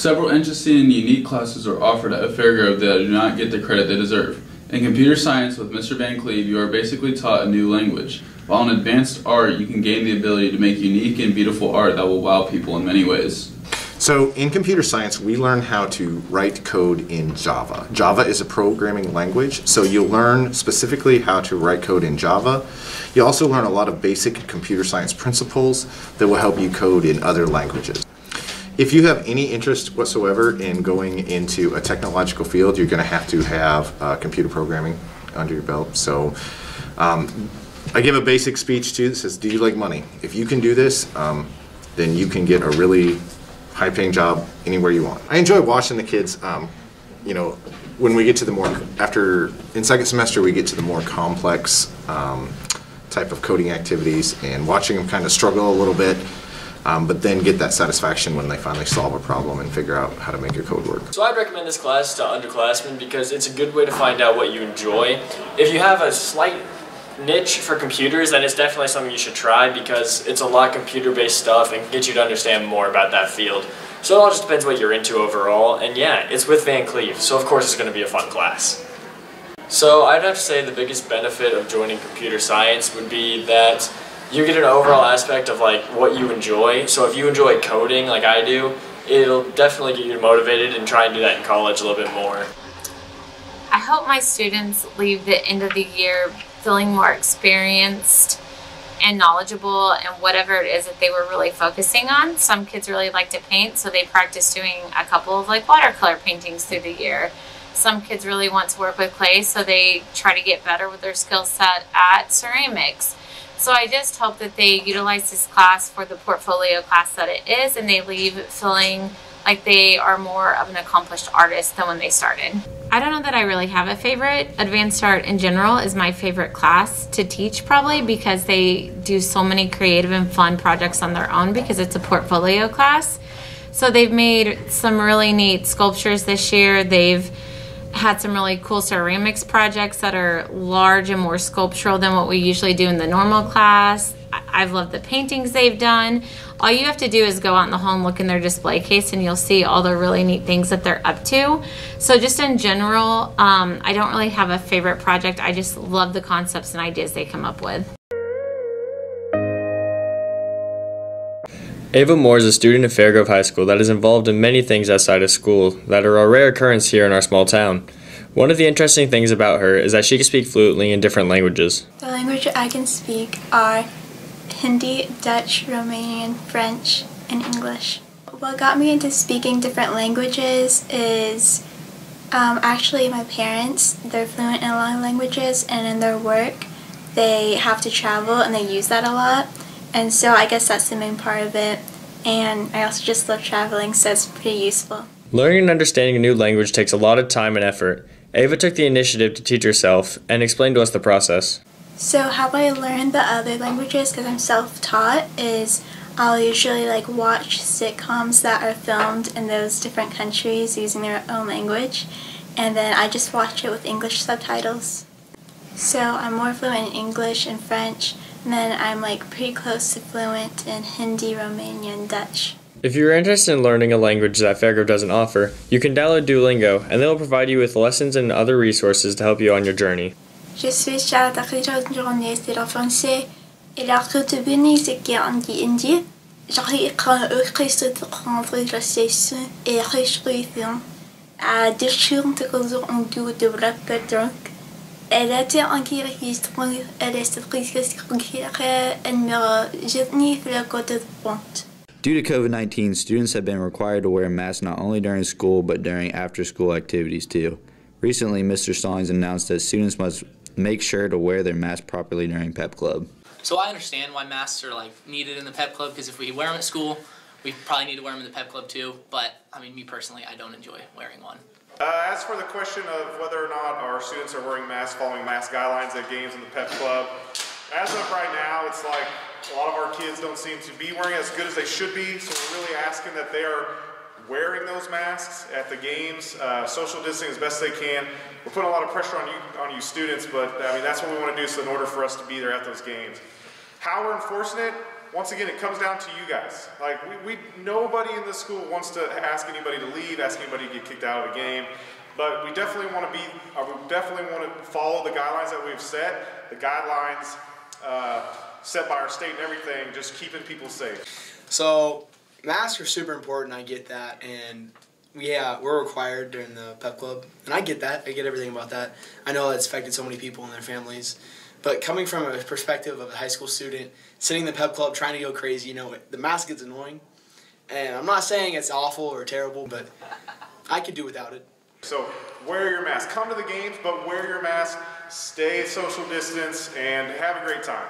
Several interesting and unique classes are offered at Fairgrove that do not get the credit they deserve. In computer science with Mr. Van Cleve, you are basically taught a new language. While in advanced art, you can gain the ability to make unique and beautiful art that will wow people in many ways. So in computer science, we learn how to write code in Java. Java is a programming language, so you'll learn specifically how to write code in Java. You'll also learn a lot of basic computer science principles that will help you code in other languages. If you have any interest whatsoever in going into a technological field, you're going to have to have uh, computer programming under your belt. So um, I give a basic speech too that says, do you like money? If you can do this, um, then you can get a really high paying job anywhere you want. I enjoy watching the kids, um, you know, when we get to the more, after, in second semester, we get to the more complex um, type of coding activities and watching them kind of struggle a little bit um, but then get that satisfaction when they finally solve a problem and figure out how to make your code work. So I'd recommend this class to underclassmen because it's a good way to find out what you enjoy. If you have a slight niche for computers, then it's definitely something you should try because it's a lot computer-based stuff and can get you to understand more about that field. So it all just depends what you're into overall, and yeah, it's with Van Cleve, so of course it's going to be a fun class. So I'd have to say the biggest benefit of joining computer science would be that you get an overall aspect of like what you enjoy. So if you enjoy coding like I do, it'll definitely get you motivated and try and do that in college a little bit more. I hope my students leave the end of the year feeling more experienced and knowledgeable and whatever it is that they were really focusing on. Some kids really like to paint, so they practice doing a couple of like watercolor paintings through the year. Some kids really want to work with clay, so they try to get better with their skill set at ceramics. So I just hope that they utilize this class for the portfolio class that it is and they leave feeling like they are more of an accomplished artist than when they started. I don't know that I really have a favorite. Advanced art in general is my favorite class to teach probably because they do so many creative and fun projects on their own because it's a portfolio class. So they've made some really neat sculptures this year. They've had some really cool ceramics projects that are large and more sculptural than what we usually do in the normal class. I've loved the paintings they've done. All you have to do is go out in the hall and look in their display case and you'll see all the really neat things that they're up to. So just in general, um, I don't really have a favorite project. I just love the concepts and ideas they come up with. Ava Moore is a student at Fairgrove High School that is involved in many things outside of school that are a rare occurrence here in our small town. One of the interesting things about her is that she can speak fluently in different languages. The languages I can speak are Hindi, Dutch, Romanian, French, and English. What got me into speaking different languages is um, actually my parents. They're fluent in a lot of languages and in their work they have to travel and they use that a lot. And so I guess that's the main part of it. And I also just love traveling, so it's pretty useful. Learning and understanding a new language takes a lot of time and effort. Ava took the initiative to teach herself and explained to us the process. So how I learn the other languages, because I'm self-taught, is I'll usually like watch sitcoms that are filmed in those different countries using their own language, and then I just watch it with English subtitles. So I'm more fluent in English and French, and then I'm like pretty close to fluent in Hindi, Romanian, Dutch. If you're interested in learning a language that Fairgrove doesn't offer, you can download Duolingo and they'll provide you with lessons and other resources to help you on your journey. Je suis Charlotte journaliste de français et la c'est en Indie. J'ai écrit sur conversation et restriction à des choses que l'on doit développer donc elle était enregistrée elle est le côté de ponte. Due to COVID 19, students have been required to wear masks not only during school but during after school activities too. Recently, Mr. Stallings announced that students must make sure to wear their mask properly during PEP Club. So I understand why masks are like needed in the pep club because if we wear them at school, we probably need to wear them in the pep club too. But I mean, me personally, I don't enjoy wearing one. Uh, as for the question of whether or not our students are wearing masks, following mask guidelines at games in the pep club, as of right now, it's like a lot of our kids don't seem to be wearing as good as they should be. So we're really asking that they are wearing those masks at the games, uh, social distancing as best they can. We're putting a lot of pressure on you, on you students, but I mean that's what we want to do. So in order for us to be there at those games, how we're enforcing it, once again, it comes down to you guys. Like we, we nobody in the school wants to ask anybody to leave, ask anybody to get kicked out of the game. But we definitely want to be, uh, we definitely want to follow the guidelines that we've set. The guidelines uh, set by our state and everything, just keeping people safe. So masks are super important. I get that, and yeah, we're required during the pep club, and I get that. I get everything about that. I know it's affected so many people and their families. But coming from a perspective of a high school student, sitting in the pep club, trying to go crazy, you know, the mask gets annoying. And I'm not saying it's awful or terrible, but I could do without it. So wear your mask. Come to the games, but wear your mask. Stay social distance and have a great time.